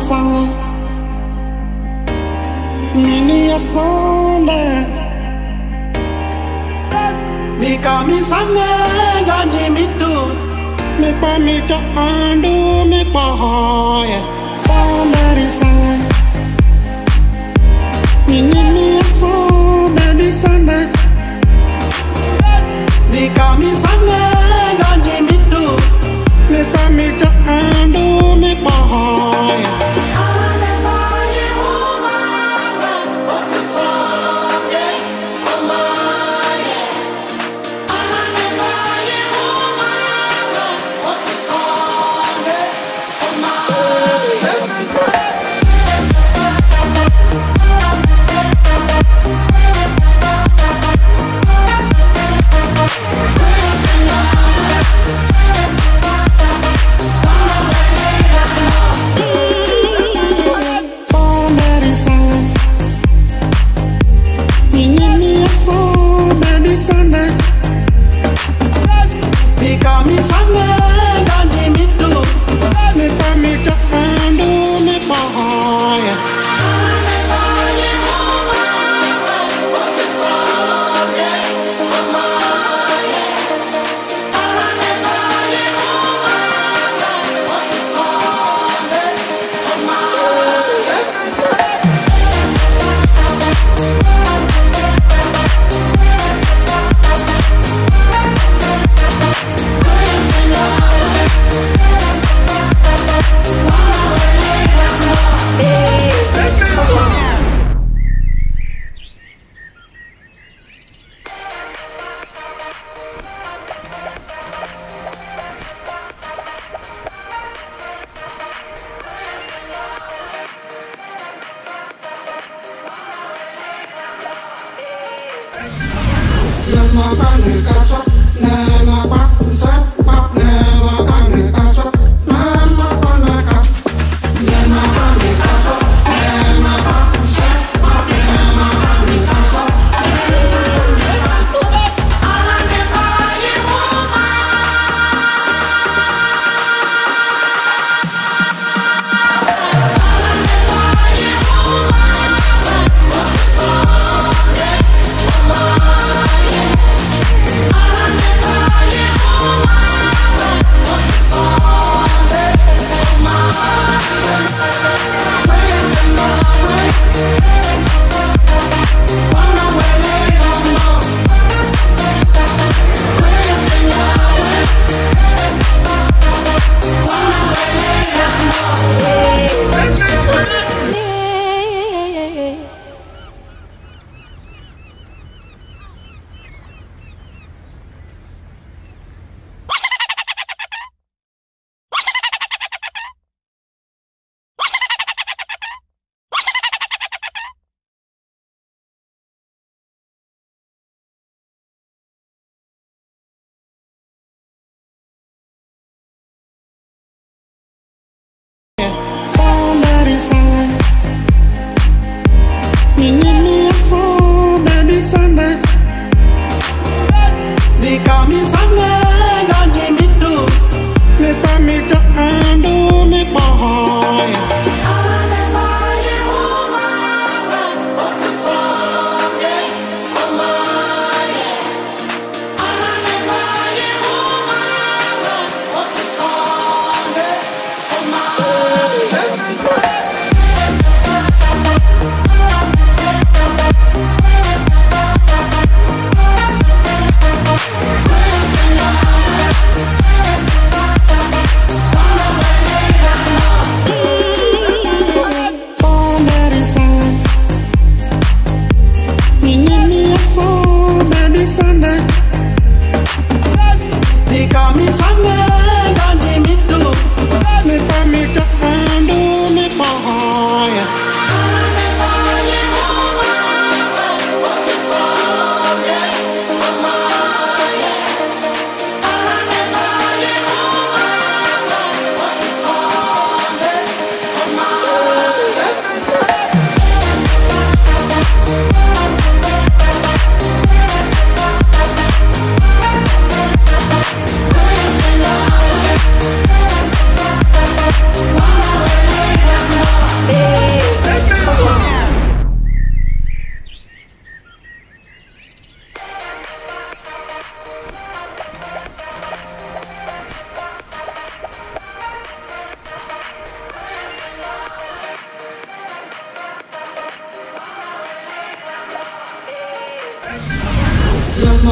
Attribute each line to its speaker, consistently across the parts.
Speaker 1: sanga Nini ya sonda?
Speaker 2: Mika mi sanga gani mitu?
Speaker 1: Mi pa mi cho andu mi pa hoya Sondari sanga Nini ya sonda baby sanda
Speaker 2: Mika mi Nama banu
Speaker 1: kasok, nama fire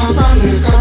Speaker 1: I'm Mama, Mama, Mama, Mama, Mama, Mama, Mama, Mama,